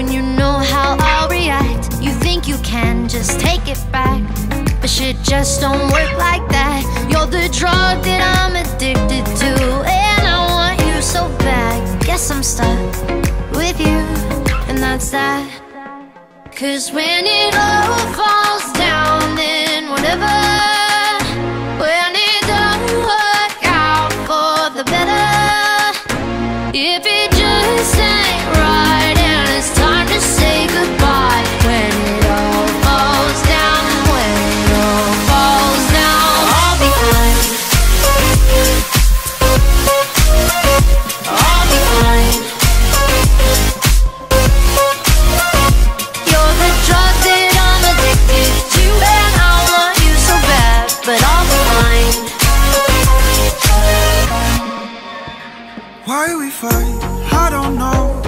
When you know how I'll react? You think you can just take it back, but shit just don't work like that. You're the drug that I'm addicted to, and I want you so bad. Guess I'm stuck with you, and that's that. Cause when it all falls down, then whatever. When it don't work out for the better. If it just Why we fight, I don't know.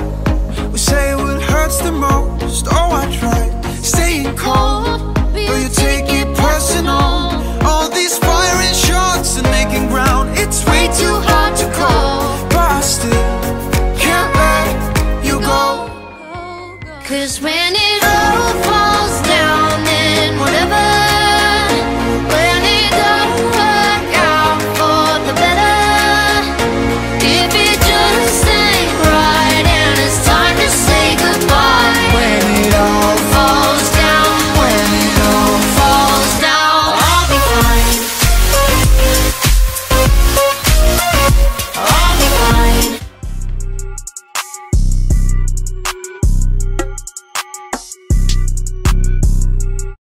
We say what hurts the most. Oh, I tried staying cold But you take it personal. All these firing shots and making ground. It's way too